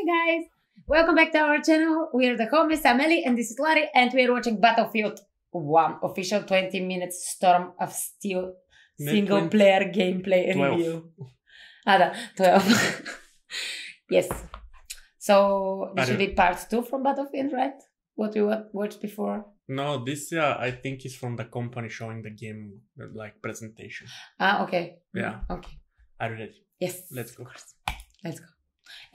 Hey guys, welcome back to our channel. We are the homies, I'm Ellie and this is Lari, and we are watching Battlefield 1 official 20 minutes Storm of Steel single 20 player gameplay 12. review. Ah, da, 12. yes. So this should be part 2 from Battlefield, right? What we watched before. No, this uh, I think is from the company showing the game like presentation. Ah, okay. Yeah. Okay. Are you ready? Yes. Let's go. Let's go.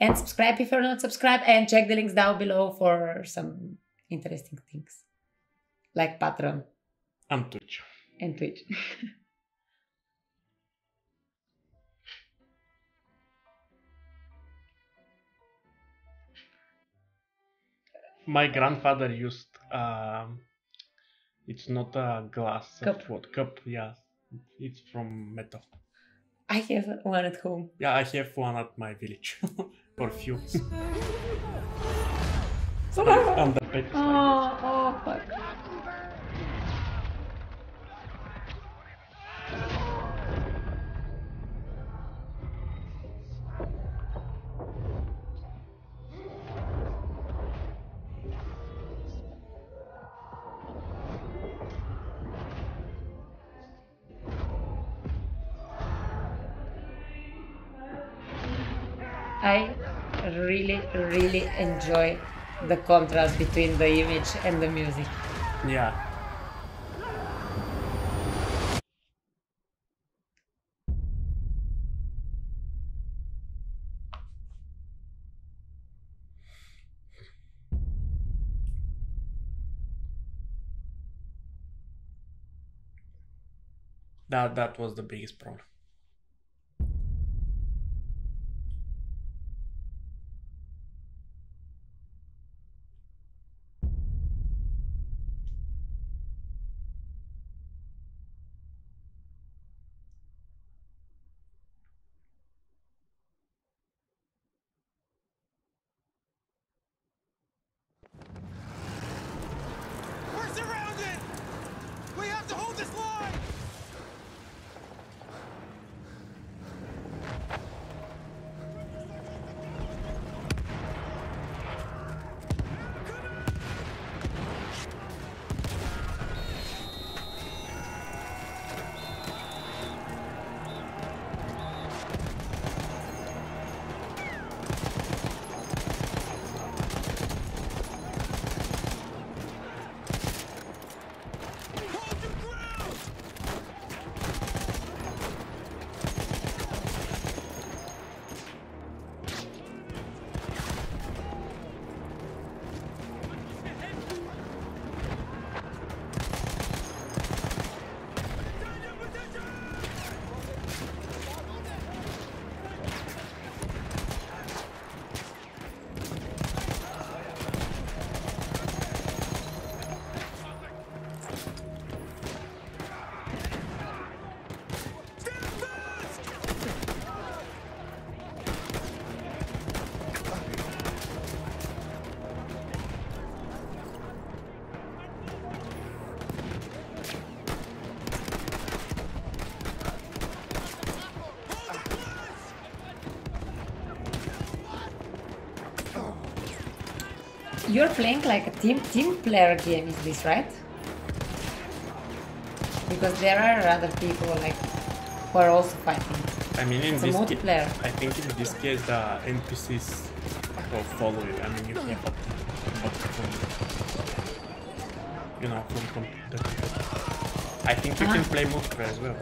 And subscribe if you're not subscribed and check the links down below for some interesting things. Like Patreon And Twitch. and Twitch. My grandfather used um, it's not a glass Cup. what cup, yeah. It's from metal. I have one at home. Yeah, I have one at my village. or few. and the back is like Oh, oh, fuck. I really, really enjoy the contrast between the image and the music. Yeah. That that was the biggest problem. You're playing like a team team player game, is this right? Because there are other people like who are also fighting. I mean, in It's this multiplayer. I think in this case the NPCs will follow you. I mean, you a but from you know from, from the I think you can Uh-huh. play multiplayer as well.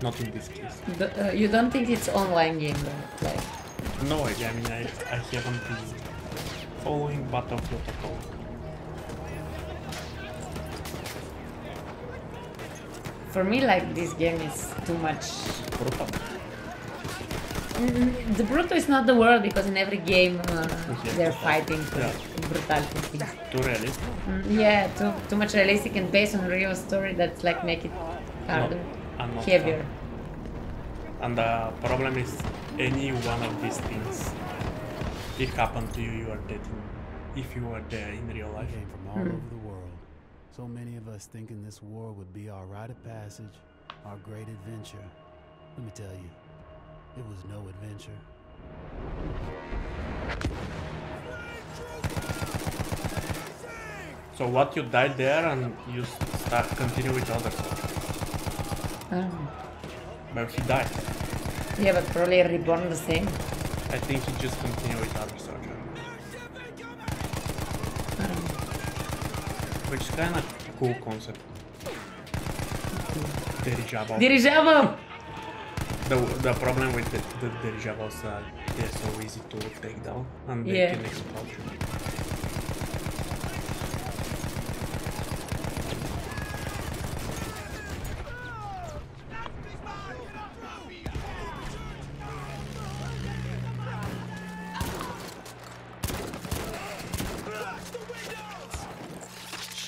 Not in this case. The- uh, you don't think it's online game though? Like, No idea. I mean, I I haven't been following at all. for me, like this game is too much. Brutal. Mm, The Bruto is not the word because in every game uh, they're fighting for Yeah. brutality. Too realistic. Mm, yeah, too too much realistic and based on real story that's like make it harder, and not heavier. And the problem is, any one of these things, it happened to you, you are dead if you were there in real life. Came from all hmm. over the world. So many of us thinking this war would be our rite of passage, our great adventure. Let me tell you, it was no adventure. So what you died there and you start continue with other stuff. But he died. Yeah, but probably reborn the same. I think he just continue with other soldier. Which is kinda cool concept. Dirigible. Dirigible! The, the problem with the, the dirigibles is that they're so easy to take down and they Yeah. can explode you.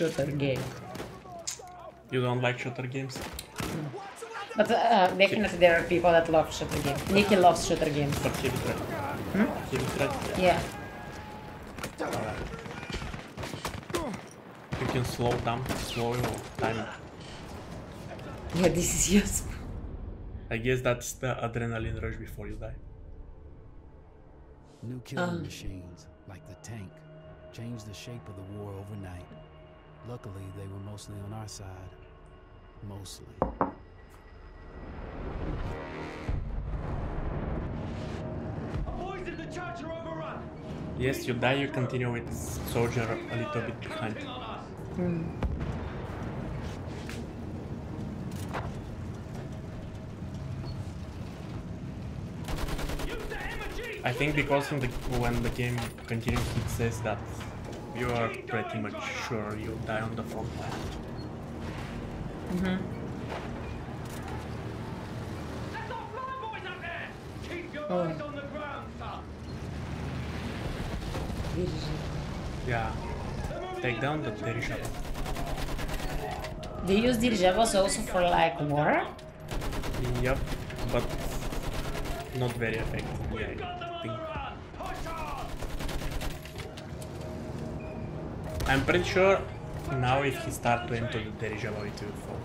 Shooter game. You don't like shooter games? But uh, definitely there are people that love shooter games. Nikki loves shooter games. But heavy threat. Heavy threat. Yeah. Alright. You can slow down, slow your time. Yeah, this is useful. I guess that's the adrenaline rush before you die. New killing Um. machines, like the tank, change the shape of the war overnight. Luckily, they were mostly on our side. Mostly. Boys in the church are overrun. Yes, you die, you continue with soldier a little bit behind. I think because in the, when the game continues, it says that you are pretty much sure you'll die on the front line. Let's not fly, boys up there. Keep your Oh. on the ground, Yeah, take down the dirigible. They use dirigibles also for like war? Yep, but not very effective. Yeah, I think. I'm pretty sure now if he start to enter the dirigible, it will fall.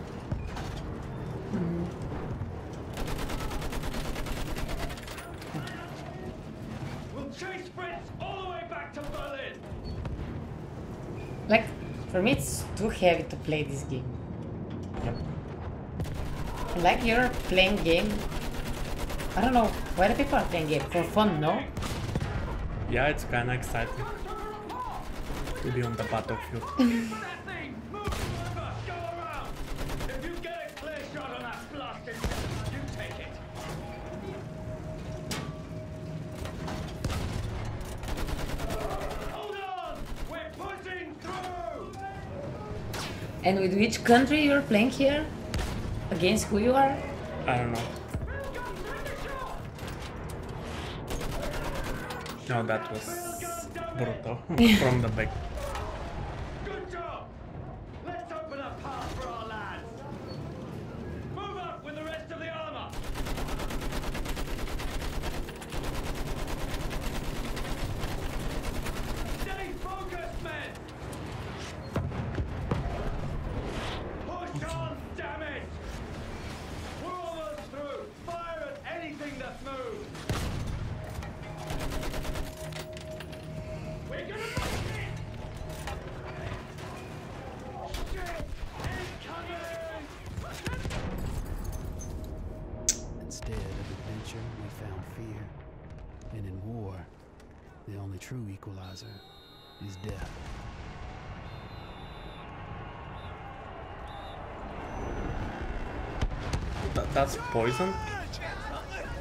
We'll chase Fritz all the way to Berlin. Like, for me it's too heavy to play this game. Yep. Like you're playing game. I don't know why the people are playing game for fun, no? Yeah, it's kinda exciting to be on the battlefield. That thing. Move over. Go around. If you get a clear shot on that blasted, you take it. Hold on. We're pushing through. And with which country you're playing here? Against who you are? I don't know. No, that was brutal from the back. That's poison?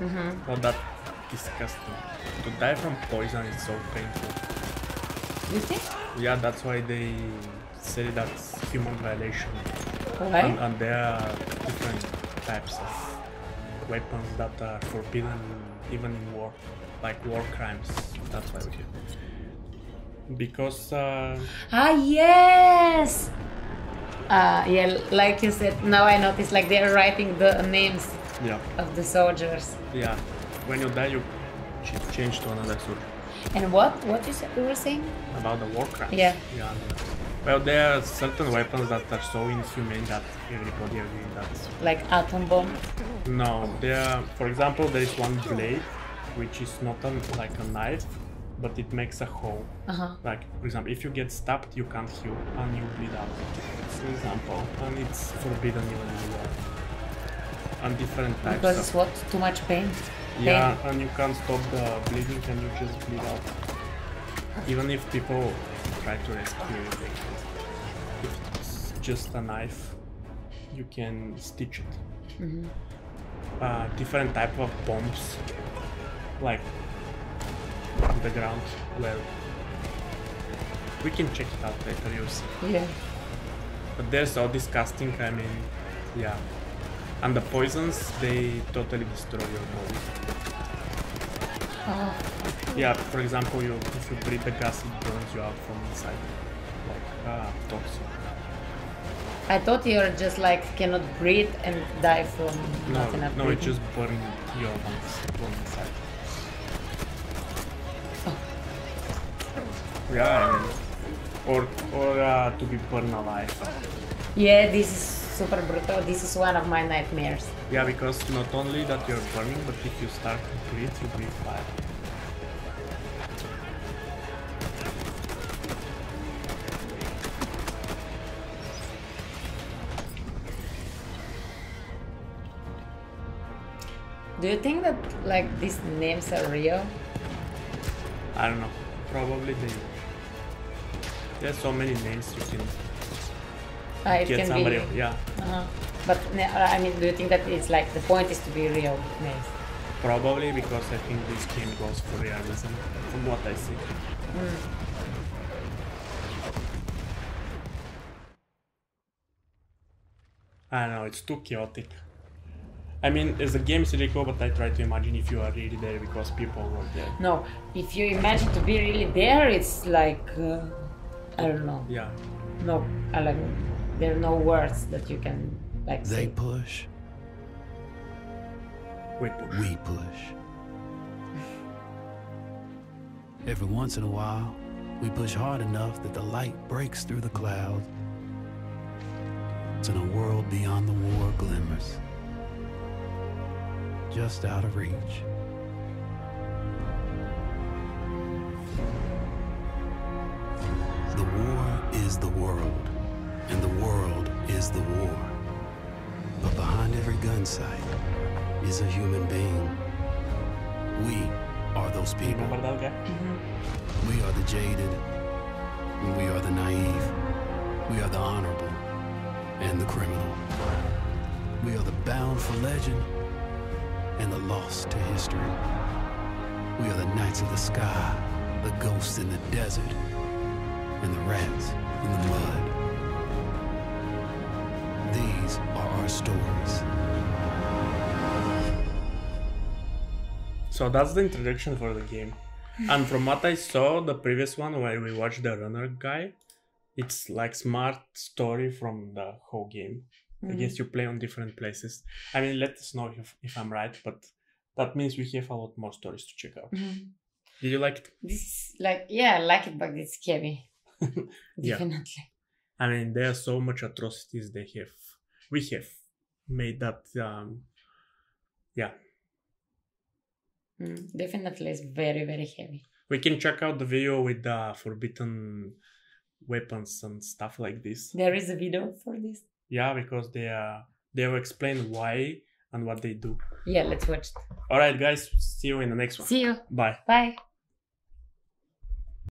Mm-hmm. Oh, that disgusting. To die from poison is so painful. You think? Yeah, that's why they say that's human violation. Why? And, and there are different types of weapons that are forbidden even in war, like war crimes. That's why we do. Because uh, Ah, yes! Uh, yeah, like you said, now I notice like they're writing the names yeah, of the soldiers. yeah, when you die, you ch- change to another soldier. And what? What you, you were saying? About the war crimes. Yeah. Yeah. Well, there are certain weapons that are so inhumane that everybody agrees that. Like atom bomb? No, there. For example, there is one blade, which is not a, like a knife, but it makes a hole. Uh huh. Like for example, if you get stabbed, you can't heal and you bleed out. For example, and it's forbidden even in war. And different types Because of what? Too much pain? yeah, and you can't stop the bleeding and you just bleed out. Even if people try to rescue you, they can't. If it's just a knife, you can stitch it. Uh, different type of bombs, like on the ground, where we can check it out later. You'll see. Yeah. But they're so disgusting. I mean, yeah. And the poisons, they totally destroy your body. Oh, Yeah, for example, you if you breathe the gas, it burns you out from inside, like ah, toxic. I thought you're just like cannot breathe and die from not No, enough no, it just burns your lungs from inside. Yeah, I mean, or or uh, to be burned alive. Yeah, this is super brutal. This is one of my nightmares. Yeah, because not only that you're burning, but if you start to breathe, you breathe fire. Do you think that like these names are real? I don't know. Probably they. There's so many names you can Uh, it get can somebody. be. Yeah, Uh-huh. But I mean, do you think that it's like the point is to be real names? probably because I think this game goes for realism, from what I see. I don't know. It's too chaotic. I mean, as a game is really cool, but I try to imagine if you are really there because people were there. No, if you imagine to be really there, it's like uh, I don't know. Yeah. No, I like there are no words that you can like They say. push, Wait. push. we push. Every once in a while, we push hard enough that the light breaks through the clouds. And a world beyond the war glimmers, just out of reach. Is the world, and the world is the war. But behind every gun sight is a human being. We are those people. Remember that guy? We are the jaded. We are the naive. We are the honorable and the criminal. We are the bound for legend and the lost to history. We are the knights of the sky, the ghosts in the desert, and the rats in the mud. These are our stories. So that's the introduction for the game. And from what I saw, the previous one where we watched the runner guy, it's like smart story from the whole game. I guess you play on different places. I mean, let us know if, if I'm right, but that means we have a lot more stories to check out. Mhm. Did you like it? This like yeah, I like it, but it's heavy. Yeah. Definitely. I mean, there are so much atrocities they have. We have made that. Um, yeah, Mm, definitely, it's very very heavy. we can check out the video with the forbidden weapons and stuff like this. There is a video for this. Yeah, because they uh, they will explain why and what they do. Yeah, let's watch it. All right, guys. See you in the next one. See you. Bye. Bye.